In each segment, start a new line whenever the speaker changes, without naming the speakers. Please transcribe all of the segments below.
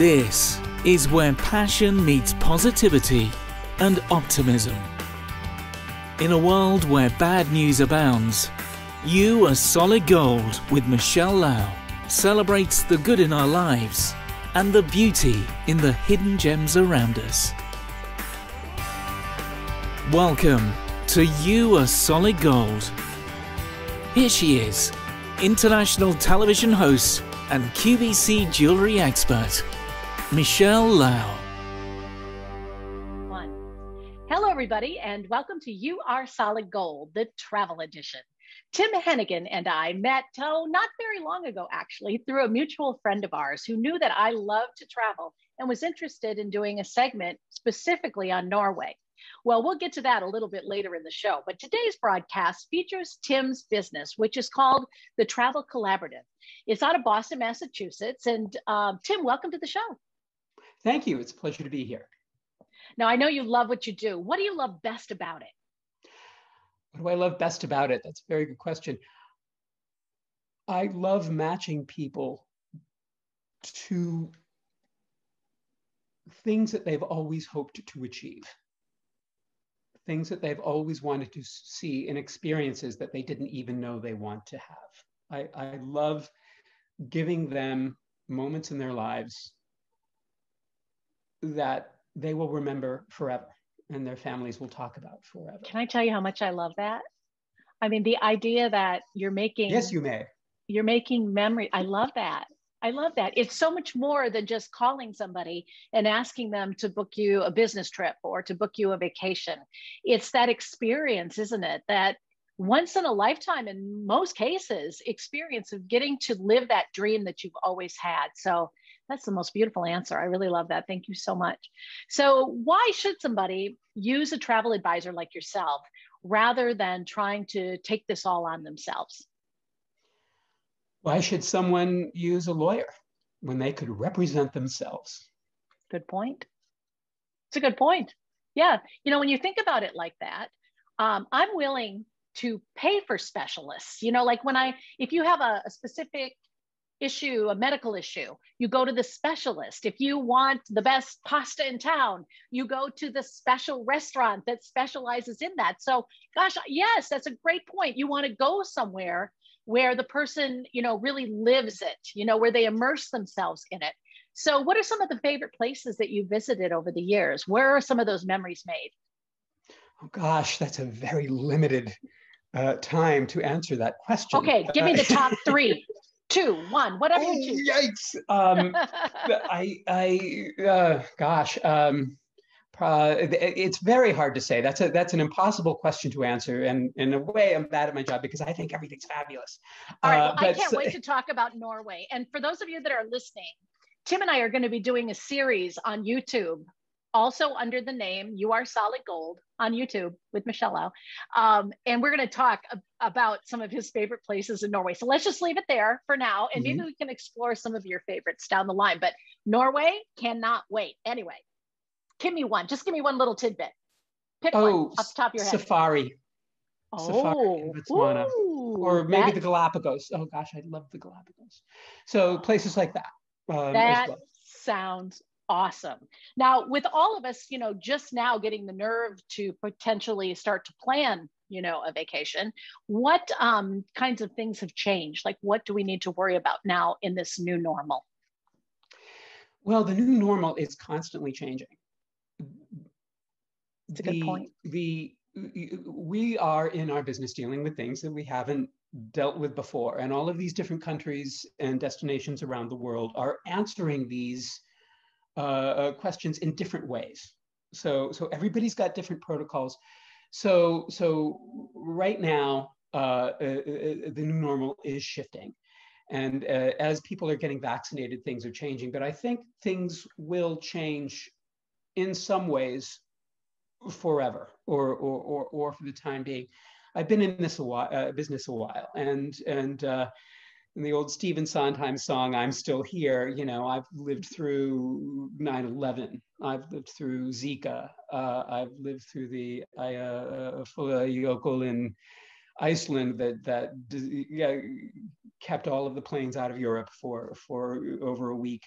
This is where passion meets positivity and optimism. In a world where bad news abounds, You Are Solid Gold with Michele Lau celebrates the good in our lives and the beauty in the hidden gems around us. Welcome to You Are Solid Gold. Here she is, international television host and QVC jewelry expert, Michele Lau.
One. Hello, everybody, and welcome to You Are Solid Gold, the travel edition. Tim Hennigan and I met, oh, not very long ago, actually, through a mutual friend of ours who knew that I loved to travel and was interested in doing a segment specifically on Norway. Well, we'll get to that a little bit later in the show, but today's broadcast features Tim's business, which is called the Travel Collaborative. It's out of Boston, Massachusetts. And um, Tim, welcome to the show.
Thank you. It's a pleasure to be here.
Now, I know you love what you do. What do you love best about it?
What do I love best about it? That's a very good question. I love matching people to things that they've always hoped to achieve, things that they've always wanted to see, and experiences that they didn't even know they want to have. I, I love giving them moments in their lives that they will remember forever and their families will talk about forever.
Can I tell you how much I love that? I mean, the idea that you're making.
Yes, you may.
You're making memory. I love that. I love that. It's so much more than just calling somebody and asking them to book you a business trip or to book you a vacation. It's that experience, isn't it? That once in a lifetime, in most cases, experience of getting to live that dream that you've always had. So that's the most beautiful answer. I really love that. Thank you so much. So, why should somebody use a travel advisor like yourself rather than trying to take this all on themselves?
Why should someone use a lawyer when they could represent themselves?
Good point. It's a good point. Yeah. You know, when you think about it like that, um, I'm willing to pay for specialists. You know, like when I, if you have a, a specific issue, a medical issue, you go to the specialist. If you want the best pasta in town, you go to the special restaurant that specializes in that. So, gosh, yes, that's a great point. You want to go somewhere where the person, you know, really lives it, you know, where they immerse themselves in it. So, what are some of the favorite places that you visited over the years? Where are some of those memories made?
Oh gosh, that's a very limited uh, time to answer that question.
Okay, give me the top three two, one, whatever oh, you choose.
Yikes! Um, I, I, uh, gosh, um, uh, it's very hard to say. That's a that's an impossible question to answer, and in a way, I'm bad at my job because I think everything's fabulous.
All right, well, uh, I can't wait to talk about Norway. And for those of you that are listening, Tim and I are going to be doing a series on YouTube also under the name You Are Solid Gold on YouTube with Michele Lau. Um, and we're going to talk ab- about some of his favorite places in Norway. So let's just leave it there for now. And mm-hmm. maybe we can explore some of your favorites down the line. But Norway cannot wait. Anyway, give me one. Just give me one little tidbit. Pick oh, one off the top of your head.
Safari.
Oh, Safari
Botswana. Ooh, or maybe that, the Galapagos. Oh gosh, I love the Galapagos. So places like that.
Um, that well. sounds awesome. Now, with all of us, you know, just now getting the nerve to potentially start to plan, you know, a vacation, what um, kinds of things have changed? Like, what do we need to worry about now in this new normal?
Well, the new normal is constantly changing.
It's a the, good point.
The we are in our business dealing with things that we haven't dealt with before, and all of these different countries and destinations around the world are answering these uh, uh, questions in different ways. So, so everybody's got different protocols. So, so right now, uh, uh, uh the new normal is shifting. And uh, as people are getting vaccinated, things are changing. But I think things will change in some ways forever or, or, or, or for the time being. I've been in this a while, business a while, and, and in the old Stephen Sondheim song, I'm Still Here, you know, I've lived through 9 11. I've lived through Zika. Uh, I've lived through the uh, uh, in Iceland that, that yeah, kept all of the planes out of Europe for, for over a week.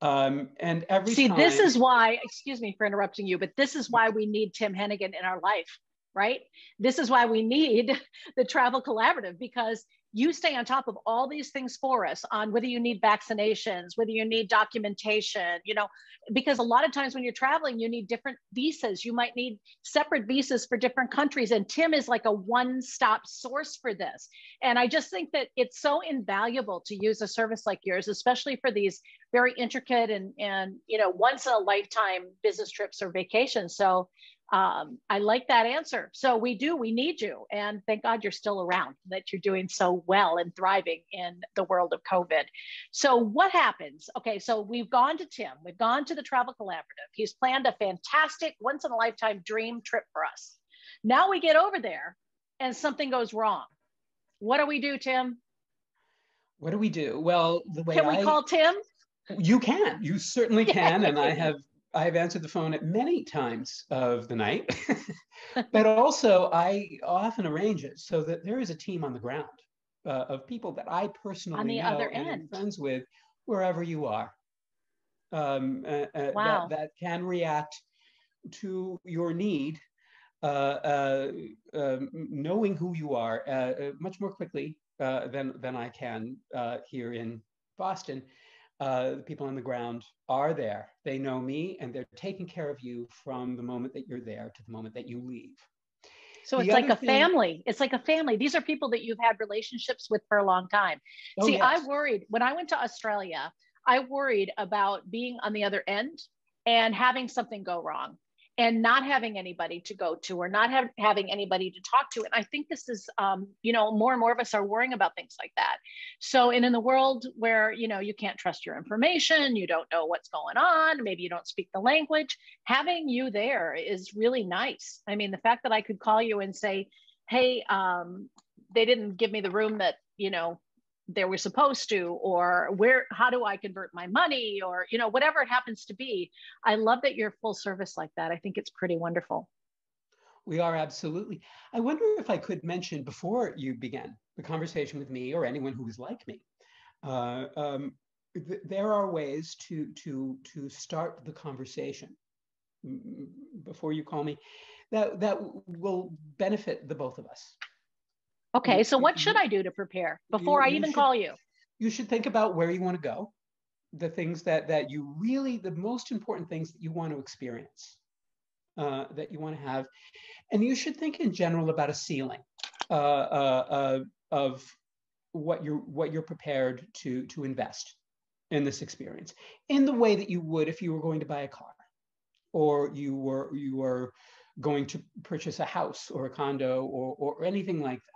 Um, and every
see,
time,
this is why. Excuse me for interrupting you, but this is why we need Tim Hennigan in our life, right? This is why we need the Travel Collaborative because you stay on top of all these things for us on whether you need vaccinations whether you need documentation you know because a lot of times when you're traveling you need different visas. You might need separate visas for different countries and tim is like a one-stop source for this. And i just think that it's so invaluable to use a service like yours especially for these very intricate and and you know once in a lifetime business trips or vacations. So um, I like that answer. So we do, we need you. And thank God you're still around, that you're doing so well and thriving in the world of COVID. So what happens? Okay, so we've gone to Tim, we've gone to the Travel Collaborative. He's planned a fantastic, once in a lifetime dream trip for us. Now we get over there and something goes wrong. What do we do, Tim?
What do we do? Well, the way
can we
I,
call Tim?
You can. You certainly can, and I have I have answered the phone at many times of the night, but also I often arrange it so that there is a team on the ground uh, of people that I personally
on the
know
other
and am
end.
friends with wherever you are. Um, uh, uh,
Wow.
that, that can react to your need, uh, uh, um, knowing who you are uh, much more quickly uh, than, than I can uh, here in Boston uh, the people on the ground are there. They know me and they're taking care of you from the moment that you're there to the moment that you leave.
So
The
it's like a
thing-
family. It's like a family. These are people that you've had relationships with for a long time.
Oh,
See, I worried when I went to Australia, I worried about being on the other end and having something go wrong and not having anybody to go to or not have, having anybody to talk to. And I think this is, um, you know, more and more of us are worrying about things like that. So, and in the world where, you know, you can't trust your information, you don't know what's going on, maybe you don't speak the language, having you there is really nice. I mean, the fact that I could call you and say, hey, um, they didn't give me the room that, you know, they were supposed to or where how do i convert my money or you know whatever it happens to be i love that you're full service like that i think it's pretty wonderful
We are absolutely. I wonder if I could mention before you began the conversation with me or anyone who is like me. Uh, um, th- there are ways to to to start the conversation mm, before you call me that that will benefit the both of us.
Okay so what should i do to prepare before
you-
i even
should-
call you?
You should think about where you want to go, the things that that you really the most important things that you want to experience, uh, that you want to have, and you should think in general about a ceiling uh, uh, uh, of what you're what you're prepared to to invest in this experience in the way that you would if you were going to buy a car, or you were you were going to purchase a house or a condo or or anything like that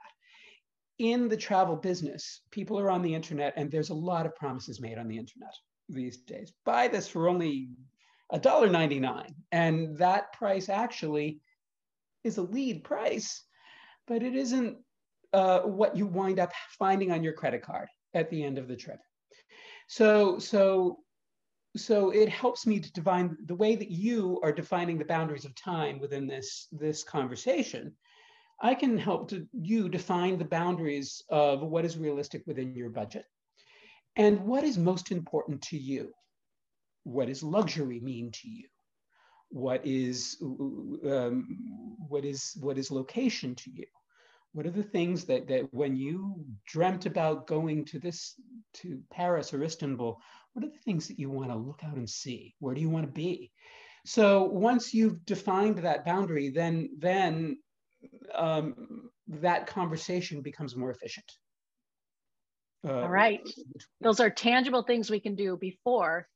in the travel business, people are on the internet, and there's a lot of promises made on the internet these days. Buy this for only $1.99. And that price actually is a lead price, but it isn't uh, what you wind up finding on your credit card at the end of the trip. So, so, so it helps me to define the way that you are defining the boundaries of time within this, this conversation I can help to you define the boundaries of what is realistic within your budget and what is most important to you. What does luxury mean to you? What is um, what is what is location to you? What are the things that that when you dreamt about going to this to Paris or Istanbul, what are the things that you want to look out and see? Where do you want to be? So once you've defined that boundary, then then um, that conversation becomes more efficient. Uh,
All right. those are tangible things we can do before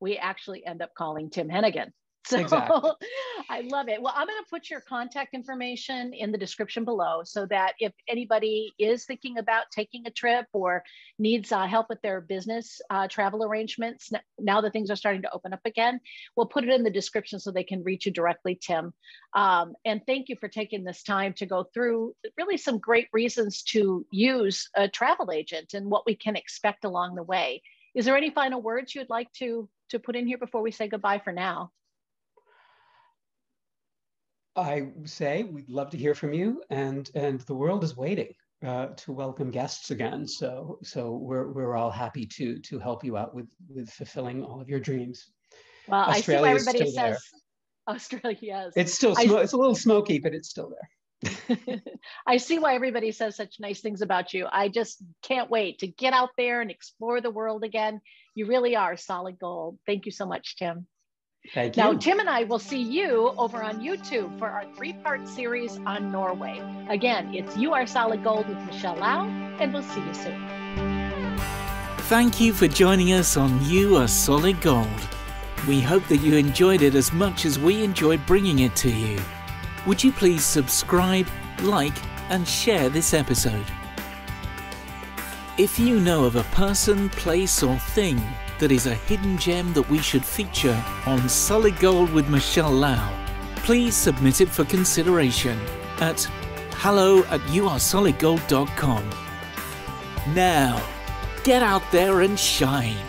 we actually end up calling tim hennigan so
Exactly.
I love it. Well, I'm going to put your contact information in the description below so that if anybody is thinking about taking a trip or needs uh, help with their business uh, travel arrangements, now that things are starting to open up again, we'll put it in the description so they can reach you directly, Tim. Um, and thank you for taking this time to go through really some great reasons to use a travel agent and what we can expect along the way. Is there any final words you'd like to to put in here before we say goodbye for now?
I say we'd love to hear from you, and and the world is waiting. uh, to welcome guests again. So so we're we're all happy to to help you out with with fulfilling all of your dreams.
Well, Australia I see why everybody says there. Australia. Yes,
it's still I, it's a little smoky, but it's still there.
I see why everybody says such nice things about you. I just can't wait to get out there and explore the world again. You really are solid gold. Thank you so much, Tim.
Thank
you. Now, Tim and I will see you over on YouTube for our three part series on Norway. Again, it's You Are Solid Gold with Michele Lau, and we'll see you soon.
Thank you for joining us on You Are Solid Gold. We hope that you enjoyed it as much as we enjoyed bringing it to you. Would you please subscribe, like, and share this episode? If you know of a person, place, or thing that is a hidden gem that we should feature on Solid Gold with Michele Lau, please submit it for consideration at hello at youaresolidgold.com. Now, get out there and shine.